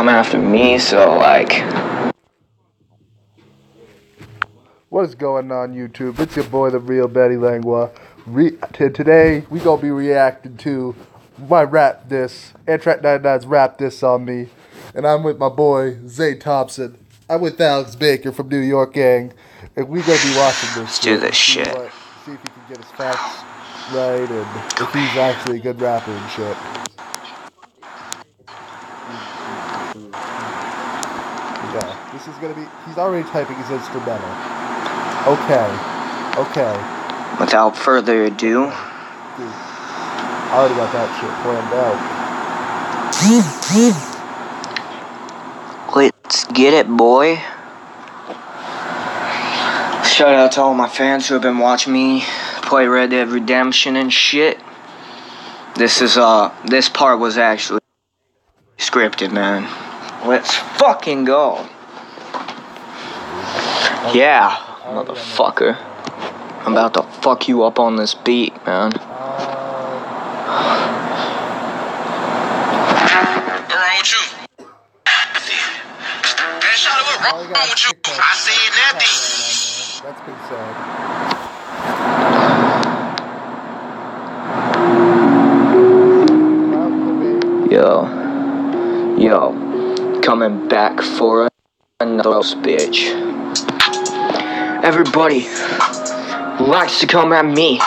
come after me, so like. What is going on YouTube? It's your boy, the real Benny Langlois. Re- t- today, we gonna be reacting to my rap diss, antrac 99's rap this on me. And I'm with my boy, Zay Thompson. I'm with Alex Baker from New York Gang. And we gonna be watching this. Let's do this see shit. what- see if he can get his facts right and if he's actually a good rapper and shit. Yeah, this is gonna be. He's already typing his instrumental. Okay. Okay. Without further ado, Dude. I already got that shit planned out. let's get it, boy. Shout out to all my fans who have been watching me play Red Dead Redemption and shit. This is uh this part was actually scripted, man. Let's fucking go. Yeah, motherfucker. I'm about to fuck you up on this beat, man. Yo, yo, coming back for another bitch. Everybody likes to come at me.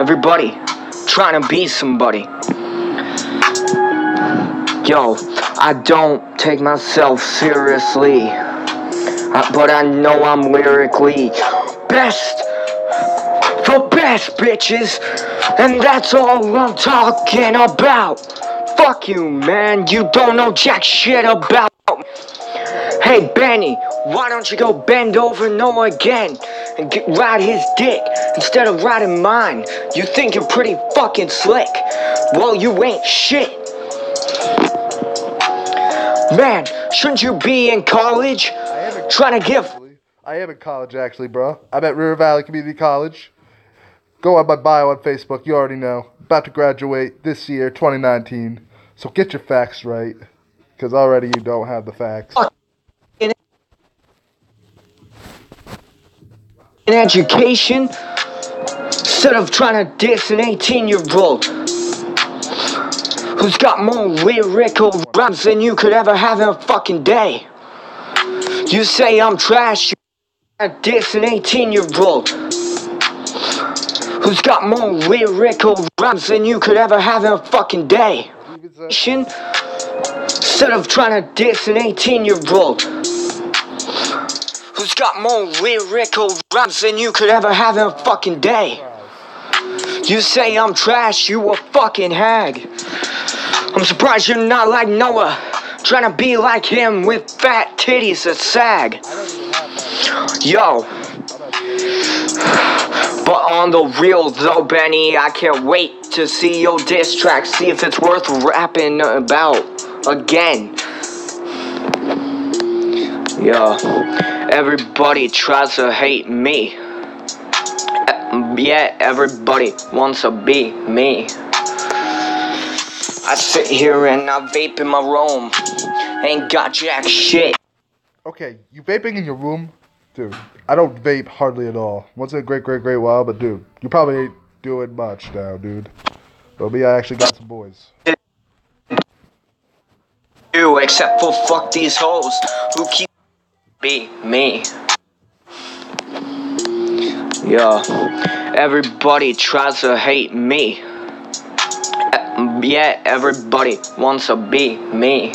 Everybody trying to be somebody. Yo, I don't take myself seriously, Uh, but I know I'm lyrically best for best, bitches. And that's all I'm talking about. Fuck you, man. You don't know jack shit about. Hey, Benny, why don't you go bend over Noah again and get, ride his dick instead of riding mine? You think you're pretty fucking slick. Well, you ain't shit. Man, shouldn't you be in college? I am in Trying to give. I am in college actually, bro. I'm at River Valley Community College. Go on my bio on Facebook. You already know. About to graduate this year, 2019. So get your facts right, because already you don't have the facts. In education instead of trying to diss an 18 year old who's got more lyrical rhymes than you could ever have in a fucking day. You say I'm trash, you trying to diss an 18 year old who's got more lyrical rhymes than you could ever have in a fucking day. Instead of trying to diss an 18 year old who's got more lyrical rhymes than you could ever have in a fucking day. You say I'm trash, you a fucking hag. I'm surprised you're not like Noah, trying to be like him with fat titties that sag. Yo. But on the real though, Benny, I can't wait to see your diss track, see if it's worth rapping about again. Yo, everybody tries to hate me. Uh, Yeah, everybody wants to be me. I sit here and I vape in my room. Ain't got jack shit. Okay, you vaping in your room? Dude, I don't vape hardly at all. Once in a great, great, great while, but dude, you probably ain't doing much now, dude. But me, I actually got some boys. You, except for fuck these hoes who keep be me. Yeah, everybody tries to hate me. Yeah, everybody wants to be me.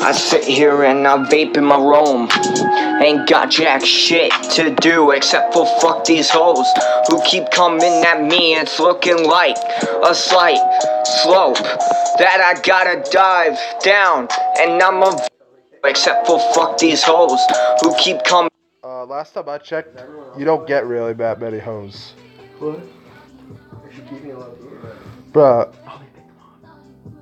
I sit here and I vape in my room. Ain't got jack shit to do except for fuck these hoes who keep coming at me. It's looking like a slight slope that I gotta dive down. And I'm a except for fuck these hoes who keep coming. Uh, last time I checked, you don't get really that many hoes. What? Bruh,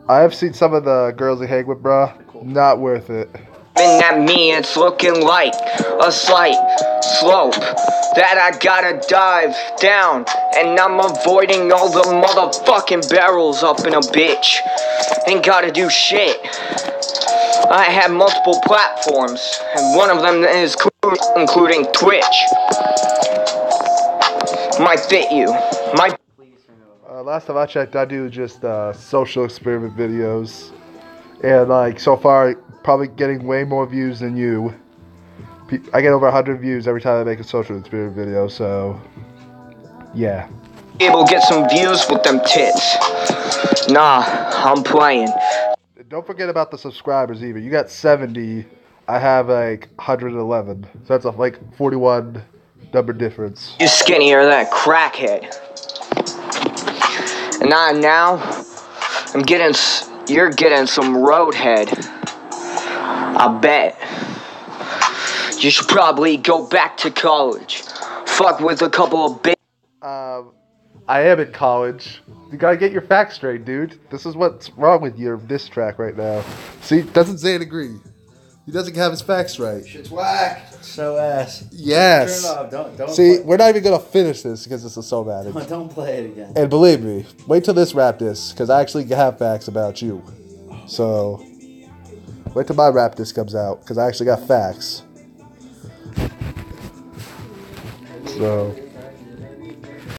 I have seen some of the girls you hang with, bruh. Not worth it. And at me, it's looking like a slight slope that I gotta dive down. And I'm avoiding all the motherfucking barrels up in a bitch. Ain't gotta do shit. I have multiple platforms, and one of them is including Twitch. Might fit you. Might Uh, last time I checked, I do just uh, social experiment videos, and like so far, probably getting way more views than you. I get over 100 views every time I make a social experiment video, so yeah. able to get some views with them tits. Nah, I'm playing. Don't forget about the subscribers either. You got 70, I have like 111, so that's a like 41 number difference. You skinnier than a crackhead. And I now, I'm getting, you're getting some roadhead. I bet. You should probably go back to college. Fuck with a couple of big. Um, I am in college. You gotta get your facts straight, dude. This is what's wrong with your diss track right now. See, doesn't Zane agree? He doesn't have his facts right. Shit's whack. So ass. Yes. Turn it off. Don't don't. See, play, we're not even gonna finish this because this is so bad. don't play it again. And believe me, wait till this rap this because I actually have facts about you. So wait till my rap this comes out because I actually got facts. So